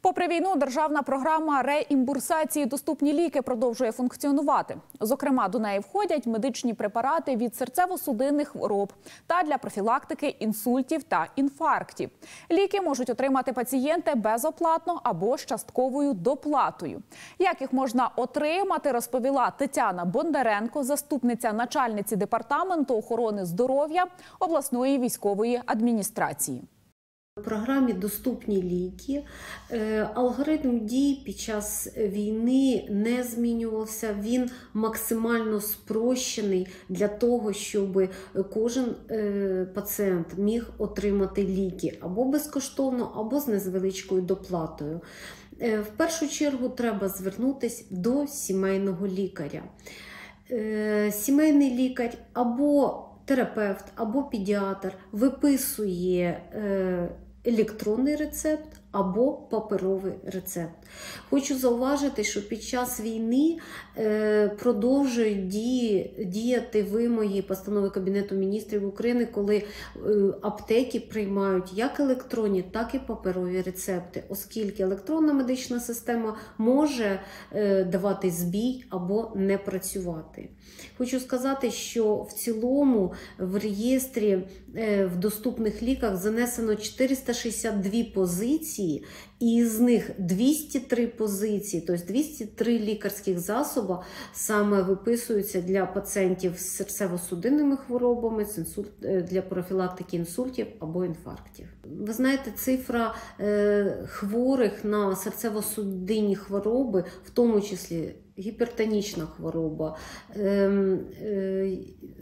Попри війну, державна програма реімбурсації доступні ліки продовжує функціонувати. Зокрема, до неї входять медичні препарати від серцево-судинних хвороб та для профілактики інсультів та інфарктів. Ліки можуть отримати пацієнти безоплатно або з частковою доплатою. Як їх можна отримати, розповіла Тетяна Бондаренко, заступниця начальниці департаменту охорони здоров'я обласної військової адміністрації. Програмі доступні ліки. Е, Алгоритм дій під час війни не змінювався. Він максимально спрощений для того, щоб кожен е, пацієнт міг отримати ліки або безкоштовно, або з невеличкою доплатою. Е, В першу чергу треба звернутися до сімейного лікаря. Сімейний лікар або терапевт, або педіатр виписує електронний рецепт або паперовий рецепт. Хочу зауважити, що під час війни е, продовжують діяти вимоги постанови Кабінету міністрів України, коли е, аптеки приймають як електронні, так і паперові рецепти, оскільки електронна медична система може е, давати збій або не працювати. Хочу сказати, що в цілому в реєстрі в доступних ліках занесено 462 позиції, і з них 203 позиції, тобто 203 лікарських засоби саме виписуються для пацієнтів з серцево-судинними хворобами, е, для профілактики інсультів або інфарктів. Ви знаєте, цифра е, хворих на серцево-судинні хвороби, в тому числі гіпертонічна хвороба, ем, е,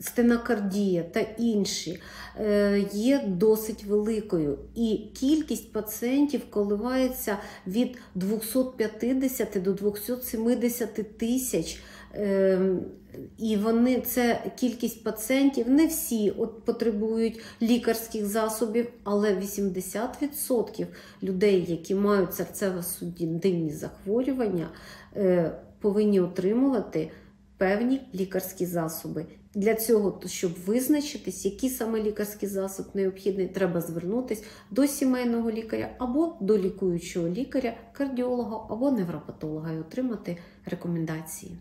стенокардія та інші е, є досить великою. І кількість пацієнтів коливається від 250 до 270 тисяч. Ем, І вони це кількість пацієнтів. Не всі от потребують лікарських засобів, але 80% людей, які мають серцево-судинні захворювання, е, повинні отримувати певні лікарські засоби. Для цього, щоб визначитись, які саме лікарський засоб необхідний, треба звернутися до сімейного лікаря або до лікуючого лікаря, кардіолога або невропатолога і отримати рекомендації.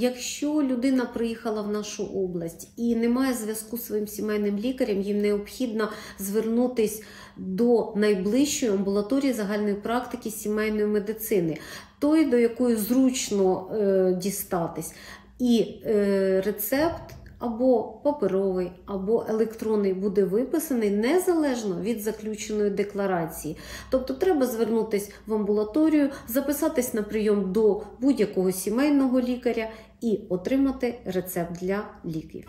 Якщо людина приїхала в нашу область і не має зв'язку з своїм сімейним лікарем, їм необхідно звернутися до найближчої амбулаторії загальної практики сімейної медицини, той, до якої зручно е, дістатись. І е, рецепт або паперовий, або електронний буде виписаний незалежно від заключеної декларації. Тобто треба звернутися в амбулаторію, записатись на прийом до будь-якого сімейного лікаря і отримати рецепт для ліків.